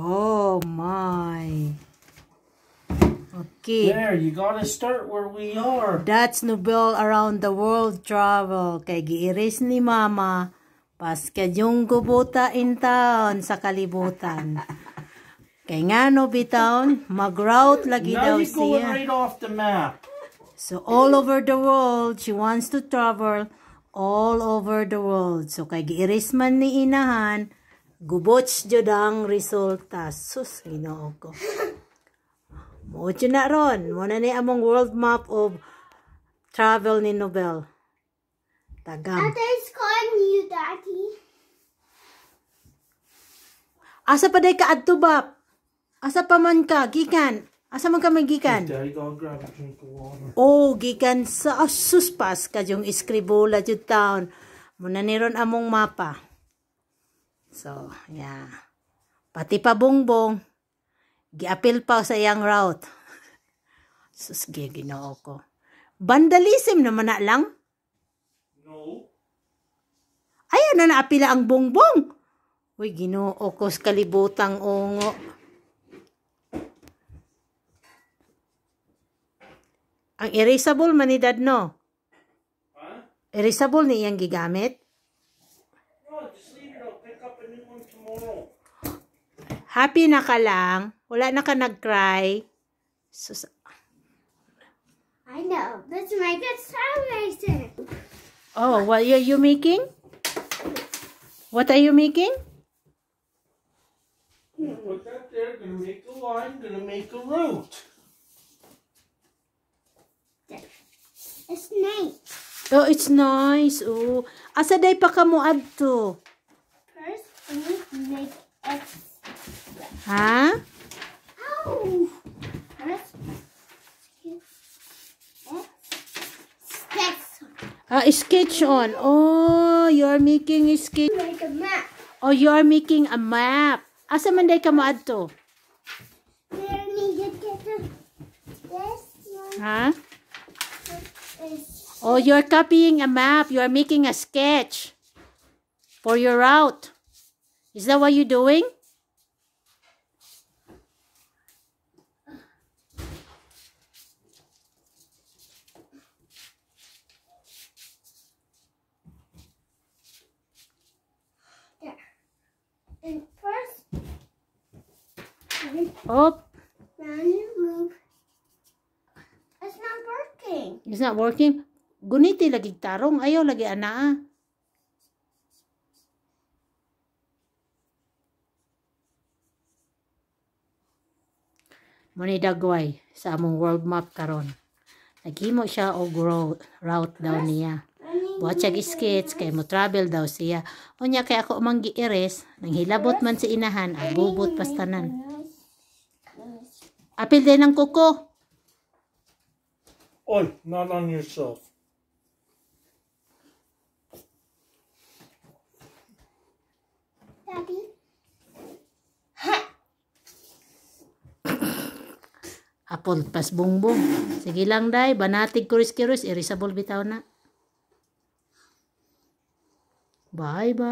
Oh my. Okay. There, you gotta start where we are. That's Nobel around the world travel. Kay giiris ni mama. Pas kadyong gubuta in town sa kalibutan. Kay nga no bitaon, mag-route lagi Now daw you're going siya. right off the map. So all over the world, she wants to travel all over the world. So kay giiris man ni inahan, gubots jud ang resulta. Sus, ginoo ko. Mo jud na ron. Mo na ni among world map of travel ni Nobel. Tagam. Daddy's calling you, Daddy. Asa pa day ka adto bab? Asa pa man ka gikan? Asa man ka may gikan? Daddy, go grab a drink of water. Oh, gikan sa asuspas ka yung iskribola jud town. Muna ni ron among mapa. So, yeah. Pati pa bongbong. Giapil pa sa iyang route. Sus, gi ginoo ko. Vandalism naman na lang. No. Ayaw na naapila ang bongbong. Uy, ginoo ko kalibutang ungo. Ang erasable manidad no? Huh? Erasable ni iyang gigamit? Happy na ka lang? Wala na ka nag-cry? Sus I know. Let's make a star racer. oh, what are you making? What are you making? Put that there. Gonna make a line. Gonna make a route. A snake. Oh, it's nice. Oh, asa day pa ka mo adto? Ah, sketch on. Oh, you are making a sketch. Make a map. Oh, you are making a map. Asa man day ka mo adto? Is Oh, you're copying a map. You are making a sketch for your route. Is that what you're doing? Oh, move. It's not working. it's not working. Guniti lagi tarong. Ayaw lagi ana. Muni dagway sa among world map karon. Naghimo siya og route, route daw niya. Buhat siya skits kay mo travel daw siya. Unya kay ako mang giires, nang hilabot man si inahan, abubot pastanan. Apil din ng kuko. Oi, not on yourself. Daddy. Apol pas bungbong. Sige lang day, banatig kuris-kiris, irisabol bitaw na. Bye bye.